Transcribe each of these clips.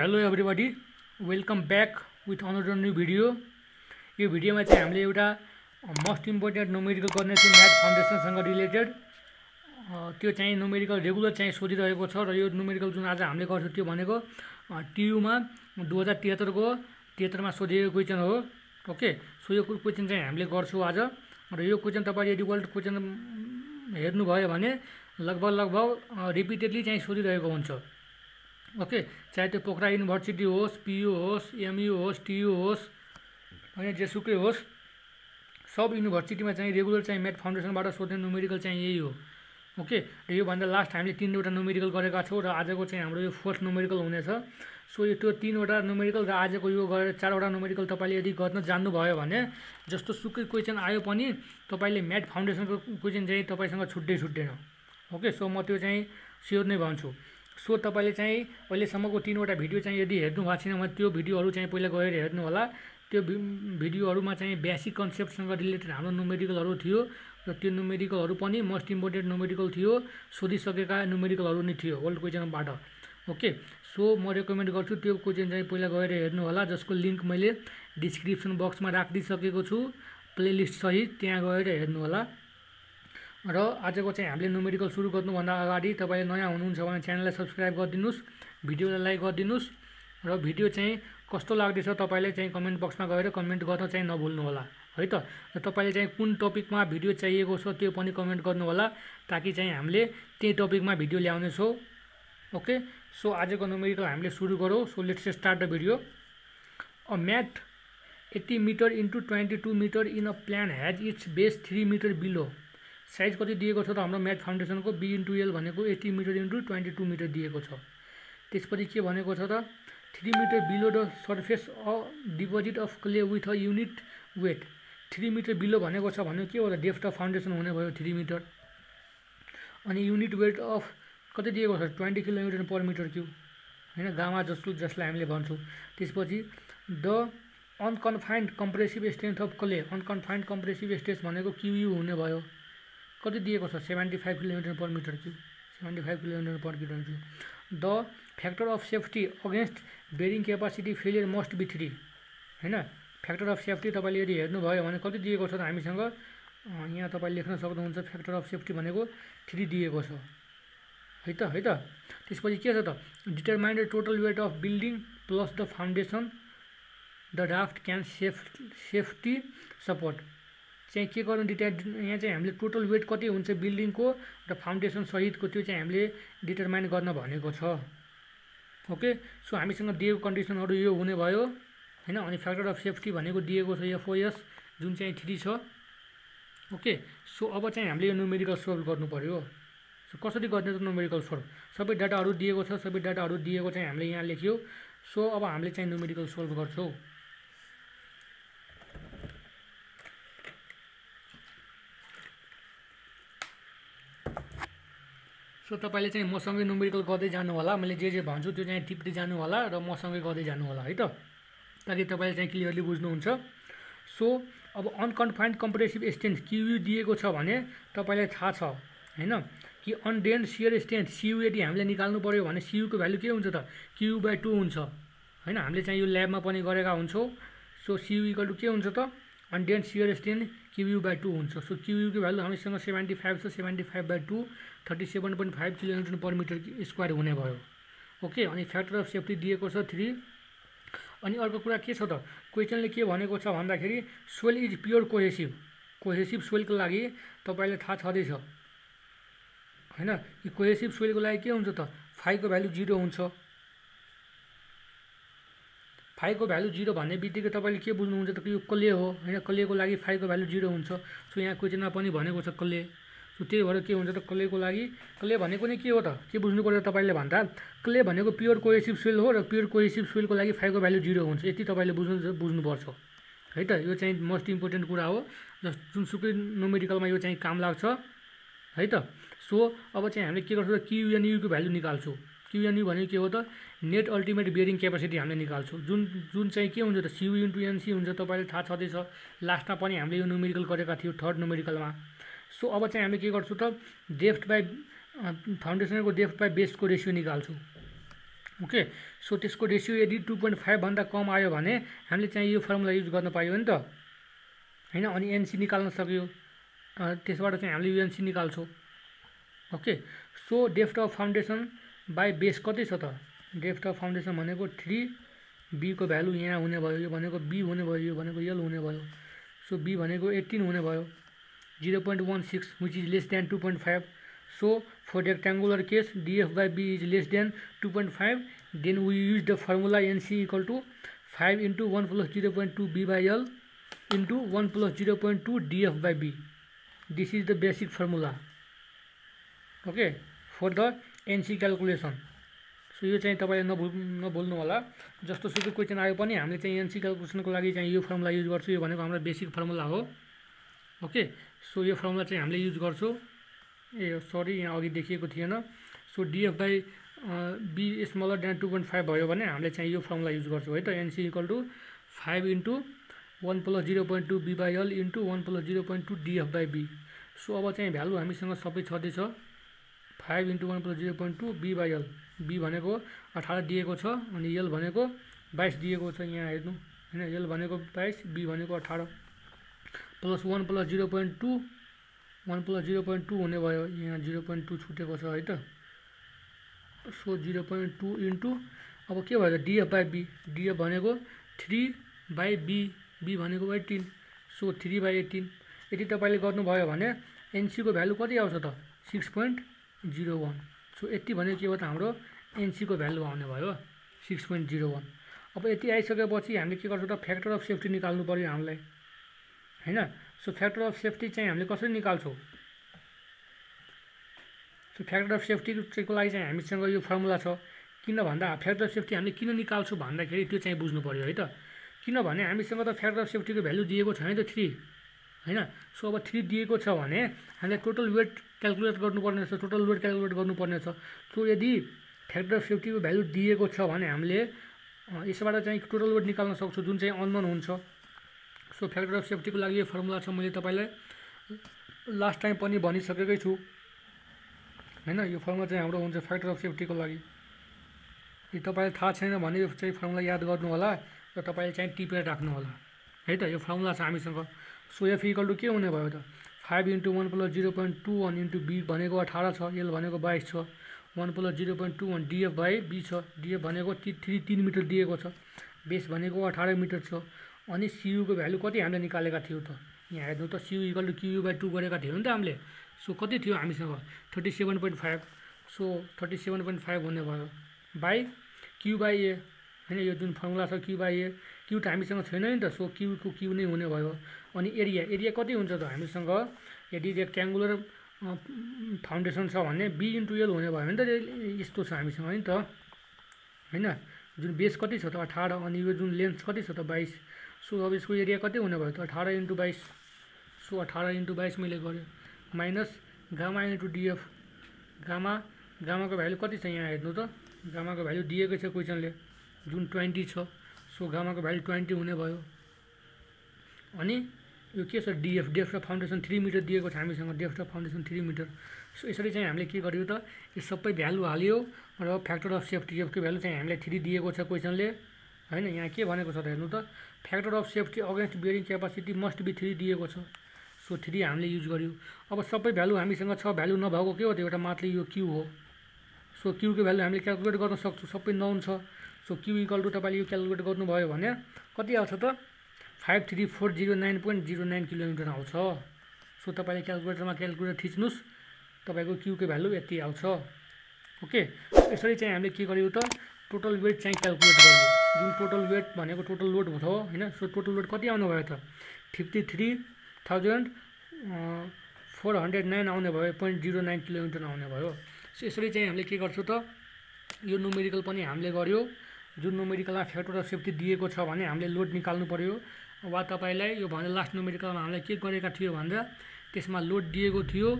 Hello everybody welcome back with another new video. यो भिडियोमा चाहिँ हामीले एउटा मोस्ट इम्पोर्टेन्ट नोमेरिकल गर्ने चाहिँ म्याथ फाउन्डेसनसँग रिलेटेड त्यो चाहिँ नोमेरिकल रेगुलर चाहिँ सोधिरहेको छ र यो नोमेरिकल जुन आज हामीले गर्छौँ त्यो भनेको टियुमा दुई हजार त्रिहत्तरको त्रिहत्तरमा सोधिएको क्वेसन हो। ओके? सो यो क्वेसन चाहिँ हामीले गर्छौँ आज। र यो क्वेसन तपाईँले यदि वर्ल्ड क्वेसन हेर्नुभयो भने लगभग लगभग रिपिटेडली चाहिँ सोधिरहेको हुन्छ। ओके चाहे त्यो पोखरा युनिभर्सिटी होस् पियु होस् एमयु होस् टियु होस् होइन जेसुकै होस् सब युनिभर्सिटीमा चाहिँ रेगुलर चाहिँ म्याथ फाउन्डेसनबाट सोध्ने न्युमेरिकल चाहिँ यही हो। ओके र योभन्दा लास्ट हामीले तिनवटा न्युमेरिकल गरेका छौँ र आजको चाहिँ हाम्रो यो फोर्थ न्युमेरिकल हुनेछ। सो यो त्यो तिनवटा न्युमेरिकल र आजको यो गरेर चारवटा न्युमेरिकल तपाईँले यदि गर्न जान्नुभयो भने जस्तो सुकै क्वेसन आयो पनि तपाईँले म्याथ फाउन्डेसनको क्वेसन चाहिँ तपाईँसँग छुट्टै छुट्टेन। ओके सो म त्यो चाहिँ स्योर नै भन्छु। सो तपाईँले चाहिँ अहिलेसम्मको तिनवटा भिडियो चाहिँ यदि हेर्नु भएको छैन भने त्यो भिडियोहरू चाहिँ पहिला गएर हेर्नु होला। त्यो भिडियोहरूमा चाहिँ बेसिक कन्सेप्टसँग रिलेटेड हाम्रो न्युमेरिकलहरू थियो र त्यो न्युमेरिकलहरू पनि मोस्ट इम्पोर्टेन्ट न्युमेरिकल थियो सोधिसकेका न्युमेरिकलहरू नै थियो ओल्ड क्वेसनबाट ओके? सो म रेकमेन्ड गर्छु त्यो क्वेसन चाहिँ पहिला गएर हेर्नु होला जसको लिङ्क मैले डिस्क्रिप्सन बक्समा राखिदिइसकेको छु। प्लेलिस्ट सहित त्यहाँ गएर हेर्नु होला। र आजको चाहिँ हामीले न्युमेरिकल सुरु गर्नुभन्दा अगाडि तपाईँले नयाँ हुनुहुन्छ भने च्यानललाई सब्सक्राइब गरिदिनुहोस् भिडियोलाई लाइक गरिदिनुहोस् र भिडियो चाहिँ कस्तो लाग्दैछ तपाईँले चाहिँ कमेन्ट बक्समा गएर कमेन्ट गर्न चाहिँ नभुल्नु होला है त? र तपाईँले चाहिँ कुन टपिकमा भिडियो चाहिएको छ त्यो पनि कमेन्ट गर्नु होला ताकि चाहिँ हामीले त्यही टपिकमा भिडियो ल्याउनेछौँ ओके सो आजको न्युमेरिकल हामीले सुरु गरौँ। So let's start the video a mat eighty metre into twenty two metre in a plan has its base three metre below size कति दिएको छ त हाम्रो म्याथ फाउन्डेसनको बी इन्टु एल भनेको eighty metre into twenty two metre दिएको छ। त्यसपछि के भनेको छ त? Three metre below the surface a deposit of clay with a unit weight three metre below भनेको छ भने के हो त? डेफ्ट अफ फाउन्डेसन हुने भयो थ्री मिटर अनि युनिट वेट अफ कति दिएको छ? Twenty kilometre per metre cube होइन गामा जस्तो जसलाई हामीले भन्छौँ। त्यसपछि the unconfined compressive strength of clay unconfined compressive stress भनेको क्युयु हुने भयो। कति दिएको छ? Seventy five kilometre per metre cube seventy five kilometre per metre cube the factor of safety against bearing capacity failure must be three. होइन? Factor of safety तपाईँले यदि हेर्नुभयो भने कति दिएको छ त हामीसँग? यहाँ तपाईँले लेख्न सक्नुहुन्छ फ्याक्टर अफ सेफ्टी भनेको थ्री दिएको छ। है त? है त? त्यसपछि के छ त? Determined total weight of building plus the foundation the raft can safe safety support. चाहिँ के गर्नु? डिटाइ यहाँ चाहिँ हामीले टोटल वेट कति हुन्छ बिल्डिङको र फाउन्डेसन सहितको त्यो चाहिँ हामीले डिटरमाइन गर्न भनेको छ। ओके सो हामीसँग दिएको कन्डिसनहरू यो हुने भयो होइन? अनि फ्याक्टर अफ सेफ्टी भनेको दिएको छ एफओएस जुन चाहिँ थ्री छ। ओके सो अब चाहिँ हामीले यो न्युमेरिकल सोल्भ गर्नु पऱ्यो सो कसरी गर्ने त न्युमेरिकल सोल्भ सबै डाटाहरू दिएको छ सबै डाटाहरू दिएको चाहिँ हामीले यहाँ लेख्यो। सो अब हामीले चाहिँ न्युमेरिकल सोल्भ गर्छौँ। सो तपाईँले चाहिँ मसँगै नुमेरिकल गर्दै जानु होला मैले जे जे भन्छु त्यो चाहिँ टिप्दै जानु होला र मसँगै गर्दै जानु होला है त? ताकि तपाईँले चाहिँ क्लियरली बुझ्नुहुन्छ। सो अब अनकन्फाइन्ड कम्प्रेसिभ स्ट्रेन्थ क्युयु दिएको छ भने तपाईँलाई थाहा छ होइन? कि अनडेन्ड सियर स्ट्रेन्थ सियु यदि हामीले निकाल्नु पऱ्यो भने सियुको भ्यालु के हुन्छ त? क्यु बाई टू हुन्छ होइन? हामीले चाहिँ यो ल्याबमा पनि गरेका हुन्छौँ। सो सियु इक्वल टु के हुन्छ त? Undrained shear strength QU by two हुन्छ। सो क्युयुको भ्यालु हामीसँग सेभेन्टी फाइभ छ seventy five by two thirty seven point five kilometre per metre square हुने भयो। ओके अनि फ्याक्टर अफ सेफ्टी दिएको छ थ्री। अनि अर्को कुरा के छ त? क्वेसनले के भनेको छ भन्दाखेरि soil is pure cohesive. Cohesive सोइलको लागि तपाईँलाई थाहा छँदैछ। होइन? यो कोहेसिभ सोइलको लागि के हुन्छ त? फाइभको भ्यालु जिरो हुन्छ। फाइभको भ्यालु जिरो भन्ने बित्तिकै तपाईँले के बुझ्नुहुन्छ त? यो कले हो। होइन कलेको लागि फाइभको भ्यालु जिरो हुन्छ। सो यहाँ क्वेसनमा पनि भनेको छ कले। त्यही भएर के हुन्छ त क्लेको लागि क्ले भनेको नै के हो त? के बुझ्नु पऱ्यो तपाईँले भन्दा? क्ले भनेको प्योर कोहेसिभ सोइल हो र प्योर कोहेसिभ सोइलको लागि फाइभको भ्यालु जिरो हुन्छ? यति तपाईँले बुझ्नु बुझ्नुपर्छ। है त? यो चाहिँ मोस्ट इम्पोर्टेन्ट कुरा हो। जस जुनसुकै नोमेरिकलमा यो चाहिँ काम लाग्छ। है त? सो अब चाहिँ हामीले के गर्छौँ क्युएनयुको भ्यालु निकाल्छौँ। क्युएनयु भनेको के हो त? नेट अल्टिमेट बियरिङ क्यापासिटी हामीले निकाल्छौँ। जुन जुन चाहिँ के हुन्छ त? सियु इन्टु एनसी हुन्छ तपाईँले थाहा छँदैछ। लास्टमा पनि हामीले यो न्युमेरिकल गरेका थियौँ थर्ड न्युमेरिकलमा सो अब चाहिँ हामीले के गर्छौँ त डेफ्ट बाई फाउन्डेसनको डेफ्ट बाई बेसको रेसियो निकाल्छौँ। ओके सो त्यसको रेसियो यदि टु पोइन्ट फाइभभन्दा कम आयो भने हामीले चाहिँ यो फर्मुला युज गर्न पायो नि त। होइन? अनि एनसी निकाल्न सक्यो। त्यसबाट चाहिँ हामीले युएनसी निकाल्छौँ। Okay so depth of foundation by base कति छ त? डेफ्ट अफ फाउन्डेसन भनेको थ्री बीको भ्यालु यहाँ हुने भयो यो भनेको बी हुने भयो यो भनेको यल हुने भयो। सो बी भनेको एट्टिन हुने भयो। Zero point one six which is less than two point five so for rectangular case DF by B is less than two point five then we use the formula NC equal to five into one plus zero point two B by L into one plus zero point two DF by B this is the basic formula okay for the NC calculation so यो चाहिँ तपाईँले नभुल नभुल्नु होला जस्तो सुकै question आयो पनि हामीले चाहिँ एनसी क्यालकुलेसनको लागि चाहिँ यो फर्मुला युज गर्छौँ यो भनेको हाम्रो बेसिक फर्मुला हो। ओके सो यो फर्मुला चाहिँ हामीले युज गर्छौँ। ए सरी यहाँ अघि देखिएको थिएन। So DF by B smaller than two point five भयो भने हामीले चाहिँ यो फर्मुला युज गर्छौँ है त? NC equal to five into one plus zero point two B by L into one plus zero point two DF by B so अब चाहिँ भ्यालु हामीसँग सबै छँदैछ। Five into one plus zero point two B by L B भनेको अठार दिएको छ अनि यल भनेको बाइस दिएको छ। यहाँ हेर्नु होइन? यल भनेको बाइस बी भनेको अठार। Plus one plus zero point two one plus zero point two हुने भयो यहाँ जिरो पोइन्ट टू छुटेको छ है त? So zero point two into अब के भयो त डिएफ बाई बी? डिएफ भनेको थ्री बाई बी बी भनेको eighteen so three by eighteen यदि तपाईँले गर्नुभयो भने एनसीको भ्यालु कति आउँछ त? Six point zero one. So यति भनेको के हो त हाम्रो? एनसीको भ्यालु आउने भयो। Six point zero one. अब यति आइसकेपछि हामीले के गर्छौँ त? फ्याक्टर अफ सेफ्टी निकाल्नु पऱ्यो हामीलाई। होइन सो फ्याक्टर अफ सेफ्टी चाहिँ हामीले कसरी निकाल्छौँ? सो फ्याक्टर अफ सेफ्टीको लागि चाहिँ हामीसँग यो फर्मुला छ। किन भन्दा फ्याक्टर अफ सेफ्टी हामीले किन निकाल्छौँ भन्दाखेरि त्यो चाहिँ बुझ्नु पऱ्यो है त। किनभने हामीसँग त फ्याक्टर अफ सेफ्टीको भ्यालु दिएको छैन त थ्री होइन सो अब थ्री दिएको छ भने हामीलाई टोटल वेट क्यालकुलेट गर्नुपर्ने छ टोटल वेट क्यालकुलेट गर्नुपर्ने छ। सो यदि फ्याक्टर अफ सेफ्टीको भ्यालु दिएको छ भने हामीले यसबाट चाहिँ टोटल वेट निकाल्न सक्छौँ जुन चाहिँ अननोन हुन्छ। सो फ्याक्टर अफ सेफ्टीको लागि यो फर्मुला छ मैले तपाईँलाई लास्ट टाइम पनि भनिसकेकै छु। होइन यो फर्मुला चाहिँ हाम्रो हुन्छ फ्याक्टर अफ सेफ्टीको लागि। यदि तपाईँलाई थाहा छैन भने यो चाहिँ फर्मुला याद गर्नु होला र तपाईँले चाहिँ टिपेर राख्नु होला है त यो फर्मुला छ हामीसँग। सो एफ इक्वल टु के हुने भयो त? Five into one plus zero point two one into B भनेको अठार छ एल भनेको बाइस छ। One plus zero point two one DF by B छ। डिएफ भनेको ति थ्री तिन मिटर दिएको छ। बेस भनेको अठार मिटर छ। अनि सियुको भ्यालु कति हामीले निकालेका थियौँ त? यहाँ हेर्नु त CU equal to QU by two गरेका थियौँ नि त हामीले। सो कति थियो हामीसँग? Thirty seven point five so thirty seven point five हुने भयो। बाई क्यु बाई ए होइन यो जुन फर्मुला छ क्यु बाई ए क्यु त हामीसँग छैन नि त। सो क्युको क्यु नै हुने भयो। अनि एरिया एरिया कति हुन्छ त हामीसँग? यदि रेक्ट्याङ्गुलर फाउन्डेसन छ भने बी इन्टु एल हुने भयो भने त यस्तो छ हामीसँग है त। होइन जुन बेस कति छ त? अठार। अनि यो जुन लेन्थ कति छ त? बाइस। सो अब यसको एरिया कति हुने भयो? त अठार इन्टु बाइस सो अठार इन्टु बाइस मैले गरेँ। Minus gamma into DF gamma गामाको value कति छ यहाँ हेर्नु त? गामाको भ्यालु दिएकै छ क्वेसनले। जुन ट्वेन्टी छ सो गामाको भ्यालु ट्वेन्टी हुने भयो। अनि यो के छ? DF depth of foundation three metre दिएको छ हामीसँग। Depth of foundation three metre so यसरी चाहिँ हामीले के गर्यो त? यो सबै भ्यालु हाल्यो र फ्याक्टर अफ सेफ्टी एफको भ्यालु चाहिँ हामीलाई थ्री दिएको छ क्वेसनले। होइन यहाँ के भनेको छ त हेर्नु त factor of safety against bearing capacity must be three दिएको छ। सो थ्री हामीले युज गर्यो। अब सबै भ्यालु हामीसँग छ भ्यालु नभएको के हो त? एउटा मात्र यो क्यु हो। सो क्युको भ्यालु हामीले क्यालकुलेट गर्न सक्छौँ सबै नाउन छ। सो क्यु इक्वल टु तपाईँले यो क्यालकुलेट गर्नुभयो भने कति आउँछ त? Five three four zero nine point zero nine kilometre आउँछ। सो तपाईँले क्यालकुलेटरमा क्यालकुलेटर थिच्नुहोस् तपाईँको क्युको भ्यालु यति आउँछ। ओके यसरी चाहिँ हामीले के गर्यौँ त? टोटल वेट चाहिँ क्यालकुलेट गर्यो। जुन टोटल वेट भनेको टोटल लोड हो होइन? सो टोटल लोड कति आउनु भयो त fifty three thousand four hundred nine आउने भयो पोइन्ट जिरो नाइन किलोमिटर आउने भयो। सो यसरी चाहिँ हामीले के गर्छौँ त? यो नुमेरिकल पनि हामीले गऱ्यो जुन नुमेरिकलमा फ्याक्टर अफ सेफ्टी दिएको छ भने हामीले लोड निकाल्नु पऱ्यो वा तपाईँलाई यो भन्दा लास्ट नुमेरिकलमा हामीलाई के गरेका थियो भन्दा त्यसमा लोड दिएको थियो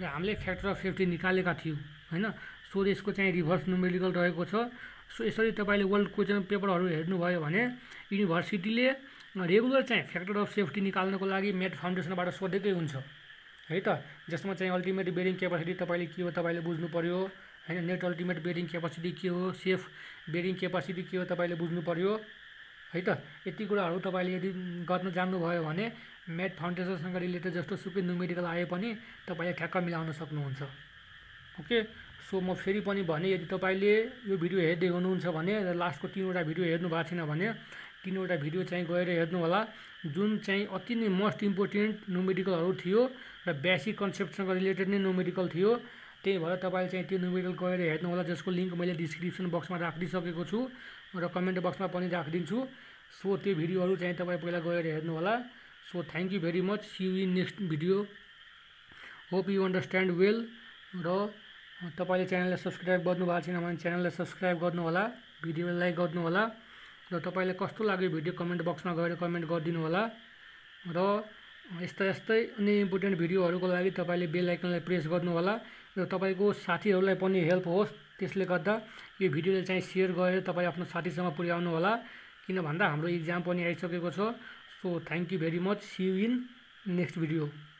र हामीले फ्याक्टर अफ सेफ्टी निकालेका थियौँ होइन? सो यसको चाहिँ रिभर्स नुमेरिकल रहेको छ। सो यसरी तपाईँले वर्ल्ड क्वेसन पेपरहरू हेर्नुभयो भने युनिभर्सिटीले रेगुलर चाहिँ फ्याक्टर अफ सेफ्टी निकाल्नको लागि मेट फाउन्डेसनबाट सोधेकै हुन्छ। है त? जसमा चाहिँ अल्टिमेट बेरिङ क्यापासिटी तपाईँले के हो तपाईँले बुझ्नु पऱ्यो होइन नेट अल्टिमेट बेरिङ क्यापासिटी के हो? सेफ बेरिङ क्यापासिटी के हो तपाईँले बुझ्नु पऱ्यो है त? यति कुराहरू तपाईँले यदि गर्न जान्नुभयो भने म्याथ फाउन्डेसनसँग रिलेटेड जस्तो सुकै न्युमेरिकल आए पनि तपाईँले ठ्याक्क मिलाउन सक्नुहुन्छ। ओके? सो म फेरि पनि भने यदि तपाईँले यो भिडियो हेर्दै हुनुहुन्छ भने र लास्टको तिनवटा भिडियो हेर्नु भएको छैन भने तिनवटा भिडियो चाहिँ गएर हेर्नु होला जुन चाहिँ अति नै मोस्ट इम्पोर्टेन्ट न्युमेरिकलहरू थियो र बेसिक कन्सेप्टसँग रिलेटेड नै न्युमेरिकल थियो त्यही भएर तपाईँले चाहिँ त्यो न्युमेरिकल गएर हेर्नु होला जसको लिङ्क मैले डिस्क्रिप्सन बक्समा राखिदिइसकेको छु र कमेन्ट बक्समा पनि राखिदिन्छु। सो त्यो भिडियोहरू चाहिँ तपाईँ पहिला गएर हेर्नु होला so thank you very much. See you in next video hope you understand well र तपाईँले च्यानललाई सब्सक्राइब गर्नु भएको छैन भने च्यानललाई सब्सक्राइब गर्नु होला भिडियोलाई लाइक गर्नु होला र तपाईँलाई कस्तो लाग्यो भिडियो कमेन्ट बक्समा गएर कमेन्ट गरिदिनु होला र यस्ता यस्तै अन्य इम्पोर्टेन्ट भिडियोहरूको लागि तपाईँले बेल आइकनलाई प्रेस गर्नु होला र तपाईँको साथीहरूलाई पनि हेल्प होस् त्यसले गर्दा यो भिडियोले चाहिँ सेयर गरेर तपाईँ आफ्नो साथीसँग पुर्याउनु होला किन भन्दा हाम्रो इक्जाम पनि आइसकेको छ so thank you very much see you in next video